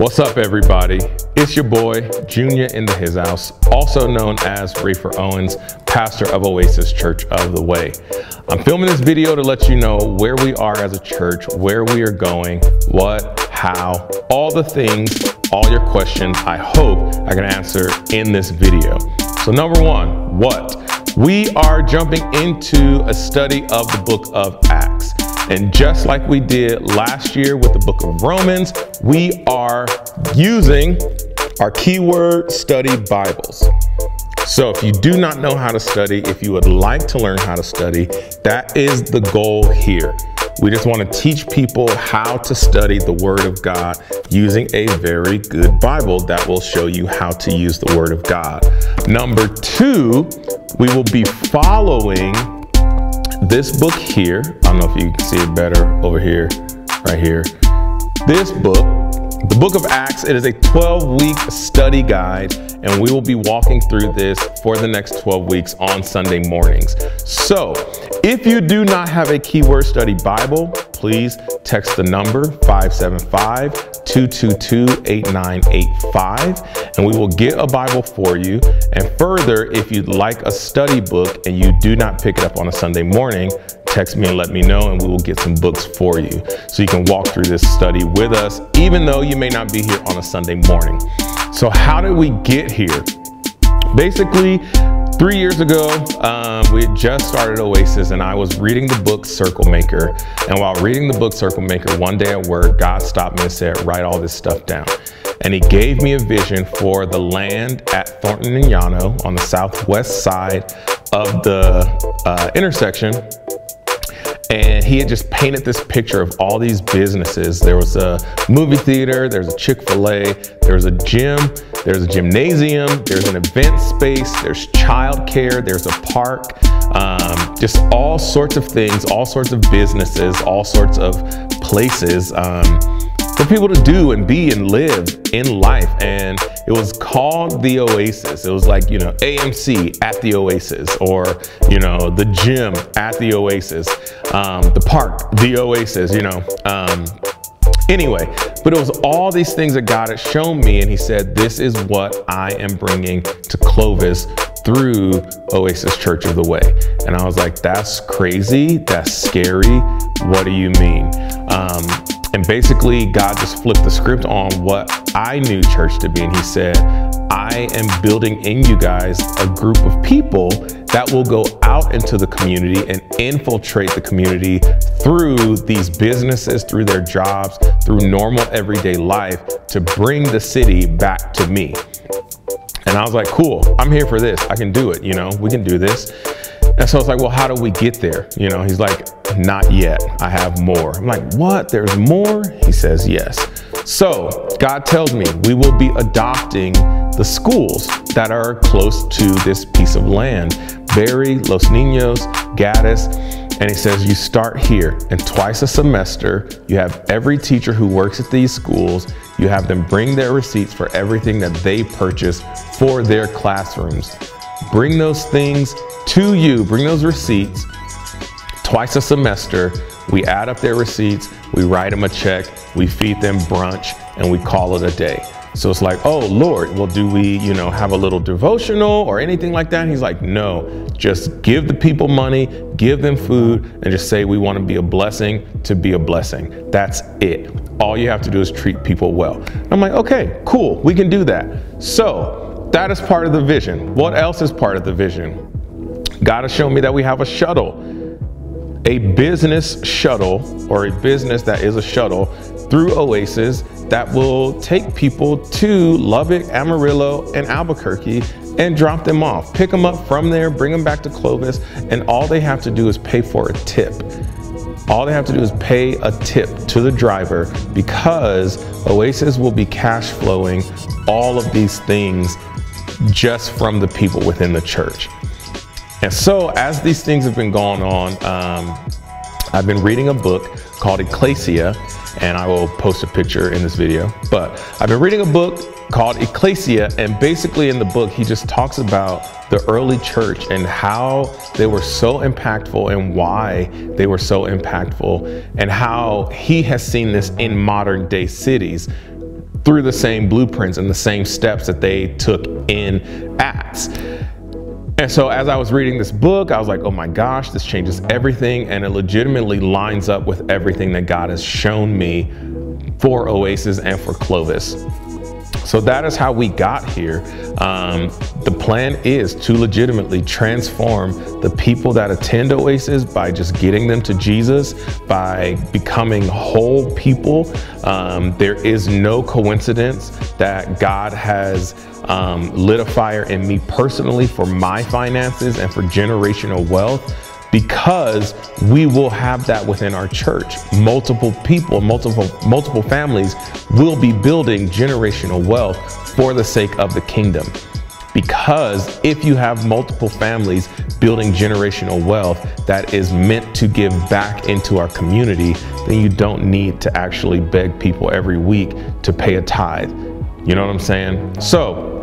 What's up, everybody? It's your boy, Junior in the His House, also known as Reefer Owens, pastor of Oasis Church of the Way. I'm filming this video to let you know where we are as a church, where we are going, what, how, all the things, all your questions I hope I can answer in this video. So number one, what? We are jumping into a study of the book of Acts. And just like we did last year with the book of Romans, we are using our keyword study Bibles. So if you do not know how to study, if you would like to learn how to study, that is the goal here. We just want to teach people how to study the Word of God using a very good Bible that will show you how to use the Word of God. Number two, we will be following this book here, I don't know if you can see it better over here, right here. This book, the book of Acts, it is a 12 week study guide, and we will be walking through this for the next 12 weeks on Sunday mornings. So, if you do not have a keyword study Bible, please text the number 575 222 8985 and we will get a Bible for you. And further, if you'd like a study book and you do not pick it up on a Sunday morning, text me and let me know and we will get some books for you. So you can walk through this study with us, even though you may not be here on a Sunday morning. So how did we get here? Basically, Three years ago, um, we had just started Oasis and I was reading the book Circle Maker. And while reading the book Circle Maker, one day at work, God stopped me and said, write all this stuff down. And he gave me a vision for the land at Thornton and Llano on the southwest side of the uh, intersection and he had just painted this picture of all these businesses. There was a movie theater, there's a Chick-fil-A, there's a gym, there's a gymnasium, there's an event space, there's childcare, there's a park, um, just all sorts of things, all sorts of businesses, all sorts of places. Um, for people to do and be and live in life. And it was called the Oasis. It was like, you know, AMC at the Oasis or, you know, the gym at the Oasis, um, the park, the Oasis, you know. Um, anyway, but it was all these things that God had shown me. And he said, this is what I am bringing to Clovis through Oasis Church of the Way. And I was like, that's crazy. That's scary. What do you mean? Um, and basically, God just flipped the script on what I knew church to be. And He said, I am building in you guys a group of people that will go out into the community and infiltrate the community through these businesses, through their jobs, through normal everyday life to bring the city back to me. And I was like, cool, I'm here for this. I can do it. You know, we can do this. And so it's like, well, how do we get there? You know, he's like, not yet. I have more. I'm like, what? There's more? He says, yes. So God tells me we will be adopting the schools that are close to this piece of land. Barry, Los Niños, Gattis. And he says, you start here and twice a semester, you have every teacher who works at these schools, you have them bring their receipts for everything that they purchase for their classrooms. Bring those things to you, bring those receipts twice a semester. We add up their receipts, we write them a check, we feed them brunch, and we call it a day. So it's like, oh Lord, well, do we, you know, have a little devotional or anything like that? And he's like, no, just give the people money, give them food, and just say we want to be a blessing to be a blessing. That's it. All you have to do is treat people well. I'm like, okay, cool, we can do that. So that is part of the vision. What else is part of the vision? God has shown me that we have a shuttle, a business shuttle, or a business that is a shuttle through Oasis that will take people to Lubbock, Amarillo, and Albuquerque and drop them off. Pick them up from there, bring them back to Clovis, and all they have to do is pay for a tip. All they have to do is pay a tip to the driver because Oasis will be cash flowing all of these things just from the people within the church. And so as these things have been going on, um, I've been reading a book called Ekklesia, and I will post a picture in this video. But I've been reading a book called Ekklesia, and basically in the book, he just talks about the early church and how they were so impactful and why they were so impactful, and how he has seen this in modern day cities through the same blueprints and the same steps that they took in Acts. And so as I was reading this book, I was like, oh my gosh, this changes everything. And it legitimately lines up with everything that God has shown me for Oasis and for Clovis. So that is how we got here. Um, the plan is to legitimately transform the people that attend Oasis by just getting them to Jesus, by becoming whole people. Um, there is no coincidence that God has um, lit a fire in me personally for my finances and for generational wealth because we will have that within our church. Multiple people, multiple multiple families will be building generational wealth for the sake of the kingdom. Because if you have multiple families building generational wealth that is meant to give back into our community, then you don't need to actually beg people every week to pay a tithe. You know what I'm saying? So,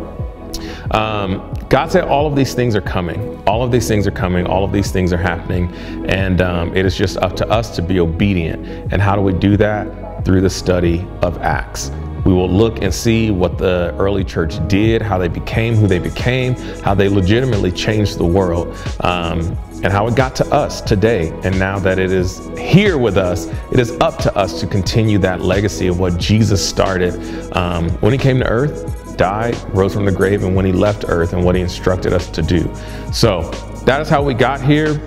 um, God said all of these things are coming. All of these things are coming. All of these things are happening. And um, it is just up to us to be obedient. And how do we do that? Through the study of Acts. We will look and see what the early church did, how they became who they became, how they legitimately changed the world, um, and how it got to us today. And now that it is here with us, it is up to us to continue that legacy of what Jesus started um, when he came to earth died, rose from the grave, and when he left earth and what he instructed us to do. So that is how we got here.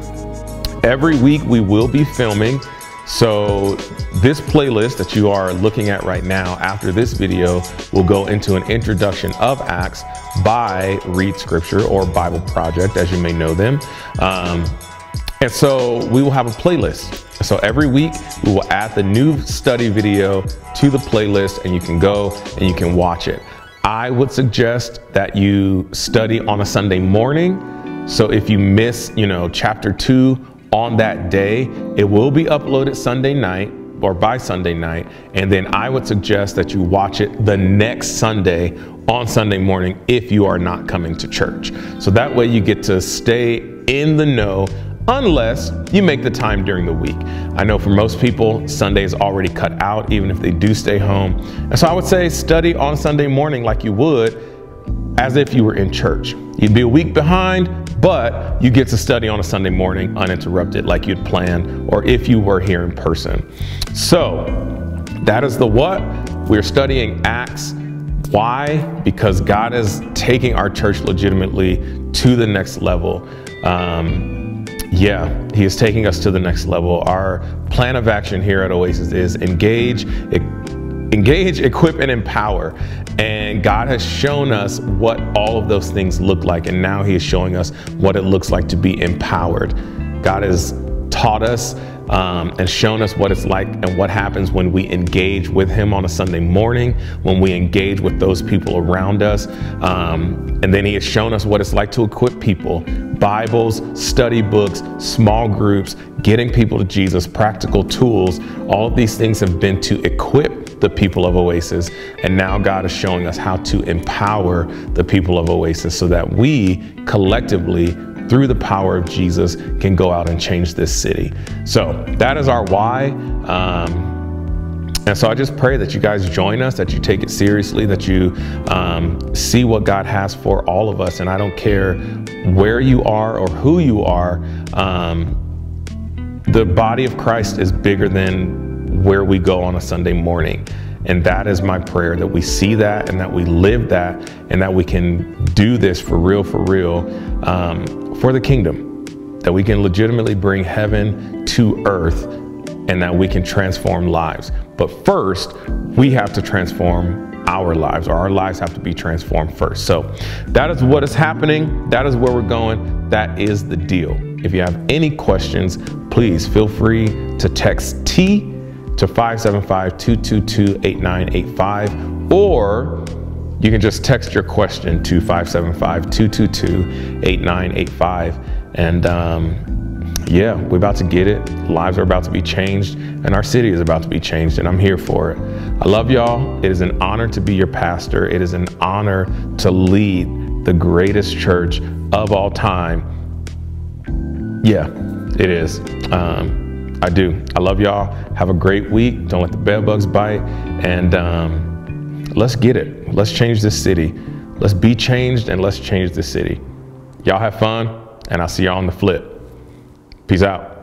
Every week we will be filming. So this playlist that you are looking at right now after this video will go into an introduction of Acts by Read Scripture or Bible Project, as you may know them. Um, and so we will have a playlist. So every week we will add the new study video to the playlist and you can go and you can watch it. I would suggest that you study on a Sunday morning. So if you miss, you know, chapter two on that day, it will be uploaded Sunday night or by Sunday night. And then I would suggest that you watch it the next Sunday on Sunday morning if you are not coming to church. So that way you get to stay in the know unless you make the time during the week. I know for most people, Sunday is already cut out, even if they do stay home. And so I would say study on Sunday morning like you would as if you were in church. You'd be a week behind, but you get to study on a Sunday morning uninterrupted like you'd planned, or if you were here in person. So that is the what. We're studying Acts. Why? Because God is taking our church legitimately to the next level. Um, yeah, he is taking us to the next level. Our plan of action here at Oasis is engage, engage, equip, and empower. And God has shown us what all of those things look like. And now he is showing us what it looks like to be empowered. God has taught us um, and shown us what it's like and what happens when we engage with Him on a Sunday morning, when we engage with those people around us. Um, and then He has shown us what it's like to equip people Bibles, study books, small groups, getting people to Jesus, practical tools. All of these things have been to equip the people of Oasis. And now God is showing us how to empower the people of Oasis so that we collectively through the power of Jesus, can go out and change this city. So that is our why. Um, and so I just pray that you guys join us, that you take it seriously, that you um, see what God has for all of us. And I don't care where you are or who you are, um, the body of Christ is bigger than where we go on a Sunday morning. And that is my prayer that we see that and that we live that and that we can do this for real, for real. Um, for the kingdom, that we can legitimately bring heaven to earth and that we can transform lives. But first, we have to transform our lives, or our lives have to be transformed first. So that is what is happening. That is where we're going. That is the deal. If you have any questions, please feel free to text T to 575 222 8985 or you can just text your question to 575 222 8985. And um, yeah, we're about to get it. Lives are about to be changed, and our city is about to be changed, and I'm here for it. I love y'all. It is an honor to be your pastor. It is an honor to lead the greatest church of all time. Yeah, it is. Um, I do. I love y'all. Have a great week. Don't let the bed bugs bite, and um, let's get it. Let's change this city. Let's be changed, and let's change this city. Y'all have fun, and I'll see y'all on the flip. Peace out.